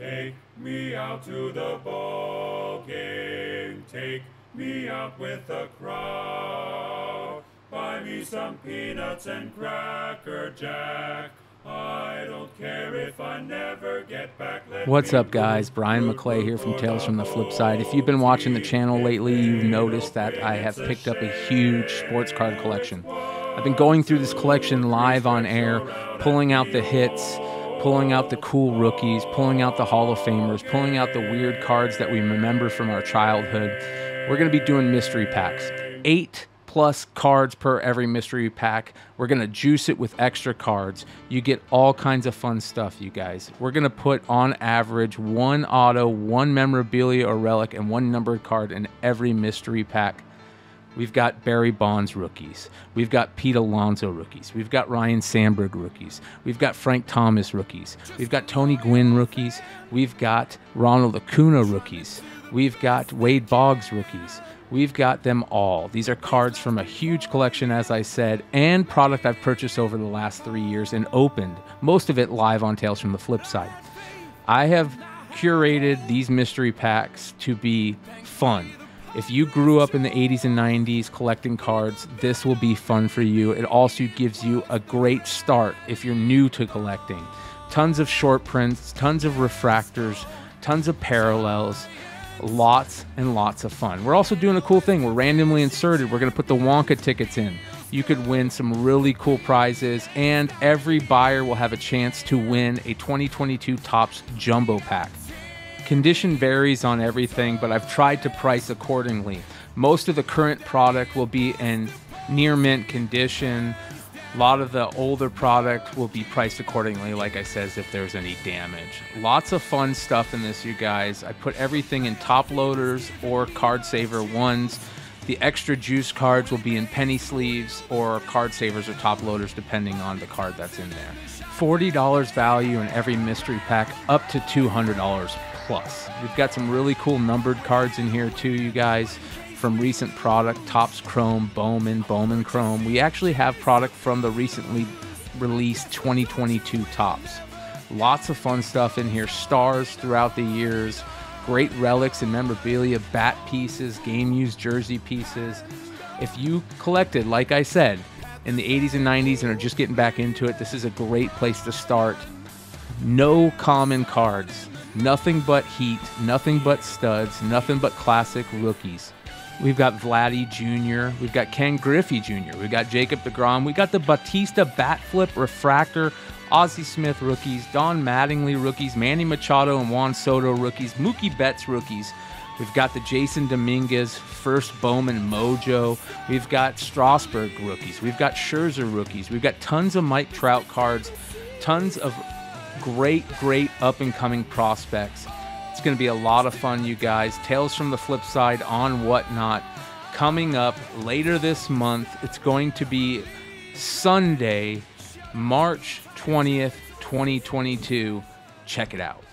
Take me out to the ball game. Take me out with the crowd. Buy me some peanuts and cracker jack. I don't care if I never get back. Let What's up, guys? Brian McClay here from Tales from the Flip Side. If you've been watching the channel lately, you've noticed that I have picked up a huge sports card collection. I've been going through this collection live on air, pulling out the hits, pulling out the cool rookies, pulling out the Hall of Famers, pulling out the weird cards that we remember from our childhood. We're going to be doing mystery packs. Eight plus cards per every mystery pack. We're going to juice it with extra cards. You get all kinds of fun stuff, you guys. We're going to put on average one auto, one memorabilia or relic, and one numbered card in every mystery pack. We've got Barry Bonds rookies. We've got Pete Alonso rookies. We've got Ryne Sandberg rookies. We've got Frank Thomas rookies. We've got Tony Gwynn rookies. We've got Ronald Acuna rookies. We've got Wade Boggs rookies. We've got them all. These are cards from a huge collection, as I said, and product I've purchased over the last three years and opened, most of it live on Tales from the Flip Side. I have curated these mystery packs to be fun. If you grew up in the 80s and 90s collecting cards, this will be fun for you. It also gives you a great start if you're new to collecting. Tons of short prints, tons of refractors, tons of parallels, lots and lots of fun. We're also doing a cool thing. We're randomly inserted. We're going to put the Wonka tickets in. You could win some really cool prizes, and every buyer will have a chance to win a 2022 Topps Jumbo Pack. Condition varies on everything, but I've tried to price accordingly. Most of the current product will be in near mint condition. A lot of the older product will be priced accordingly, like I says, if there's any damage. Lots of fun stuff in this, you guys. I put everything in top loaders or card saver ones. The extra juice cards will be in penny sleeves or card savers or top loaders, depending on the card that's in there. $40 value in every mystery pack, up to $200 plus. We've got some really cool numbered cards in here too, you guys, from recent product, Topps Chrome, Bowman, Bowman Chrome. We actually have product from the recently released 2022 Topps. Lots of fun stuff in here, stars throughout the years, great relics and memorabilia, bat pieces, game used jersey pieces. If you collected, like I said, in the 80s and 90s and are just getting back into it, this is a great place to start. No common cards, nothing but heat, nothing but studs, nothing but classic rookies. We've got Vladdy Jr., we've got Ken Griffey Jr., we've got Jacob DeGrom, we got the Bautista Bat Flip Refractor, Ozzie Smith rookies, Don Mattingly rookies, Manny Machado and Juan Soto rookies, Mookie Betts rookies. We've got the Jasson Dominguez first Bowman Mojo. We've got Strasburg rookies. We've got Scherzer rookies. We've got tons of Mike Trout cards, tons of great, great up and coming prospects. It's going to be a lot of fun, you guys. Tales from the Flip Side on Whatnot coming up later this month. It's going to be Sunday, March 20th, 2022. Check it out.